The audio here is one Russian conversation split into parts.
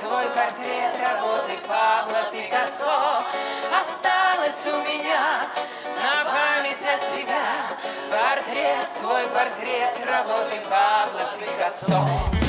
твой портрет работы Пабло Пикассо Осталось у меня. На память от тебя Портрет, твой портрет работы Пабло Пикассо.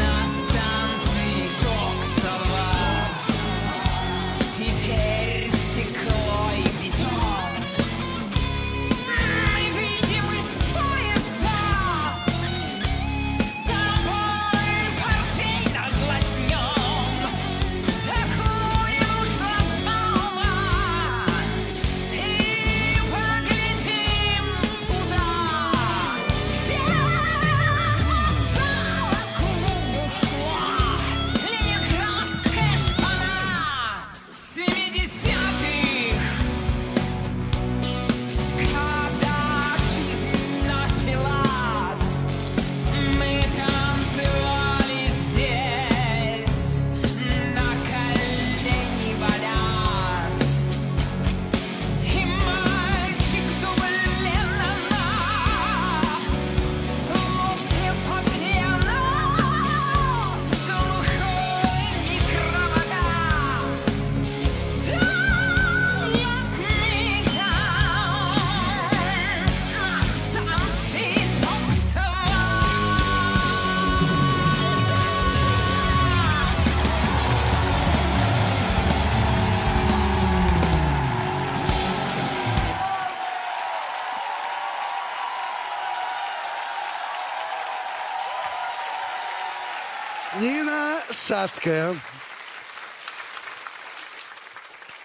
Нина Шацкая.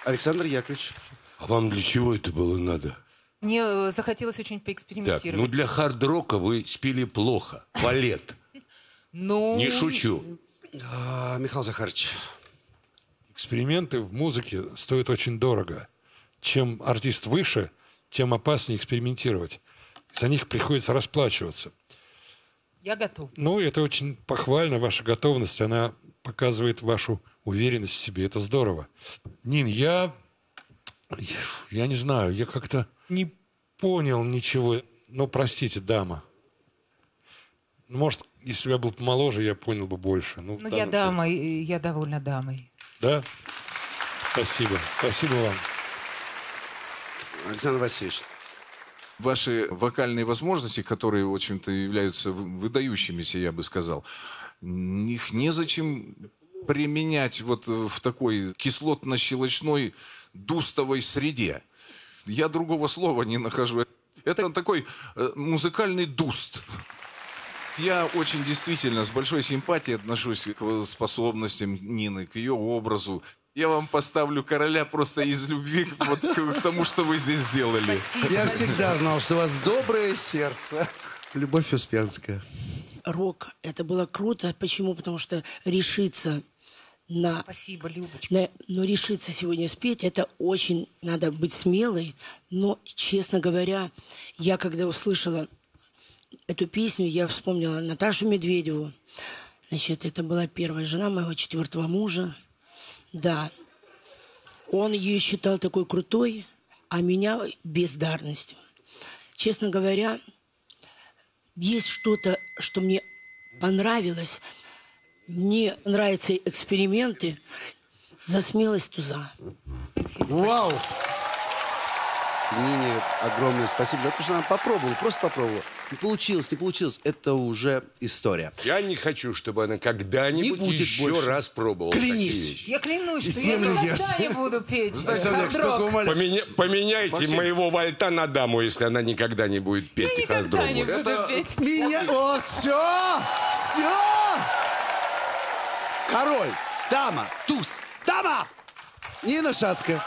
Александр Яковлевич. А вам для чего это было надо? Мне э, захотелось очень Так, поэкспериментировать. ну для хард-рока вы спели плохо. Балет. Ну, Не шучу. А, Михаил Захарович. Эксперименты в музыке стоят очень дорого. Чем артист выше, тем опаснее экспериментировать. За них приходится расплачиваться. Я готов. Ну, это очень похвально, ваша готовность. Она показывает вашу уверенность в себе. Это здорово. Нин, я... Я не знаю, я как-то не понял ничего. Ну, простите, дама. Может, если бы я был помоложе, я понял бы больше. Ну, Ну, там- я дама, и я довольна дамой. Да? Спасибо. Спасибо вам. Александр Васильевич. Ваши вокальные возможности, которые, в общем-то, являются вы- выдающимися, я бы сказал, их незачем применять вот э, в такой кислотно-щелочной дустовой среде. Я другого слова не нахожу. Это такой э, музыкальный дуст. Я очень действительно с большой симпатией отношусь к способностям Нины, к ее образу. Я вам поставлю короля просто из любви к- вот, к, к тому, что вы здесь сделали. Я всегда знал, что у вас доброе сердце. Любовь Успенская. Рок. Это было круто. Почему? Потому что решиться на... Спасибо, Любочка. на- но решиться сегодня спеть, это очень надо быть смелой. Но, честно говоря, я когда услышала эту песню, я вспомнила Наташу Медведеву. Значит, это была первая жена моего четвертого мужа. Да. Он ее считал такой крутой, а меня бездарностью. Честно говоря, есть что-то, что мне понравилось. Мне нравятся эксперименты за смелость туза. Вау! Нине огромное спасибо. за то, что она попробовала, просто попробовала. Не получилось, не получилось. Это уже история. Я не хочу, чтобы она когда-нибудь Не будет еще больше. раз пробовала Клянись. такие вещи. Я клянусь, что я никогда ешь. не буду петь. Только умоляю. Поменя- поменяйте Максим. моего вальта на даму, если она никогда не будет петь Я никогда не буду петь. Меня... Вот, все! Все! Король, дама, туз, дама! Нина Шацкая.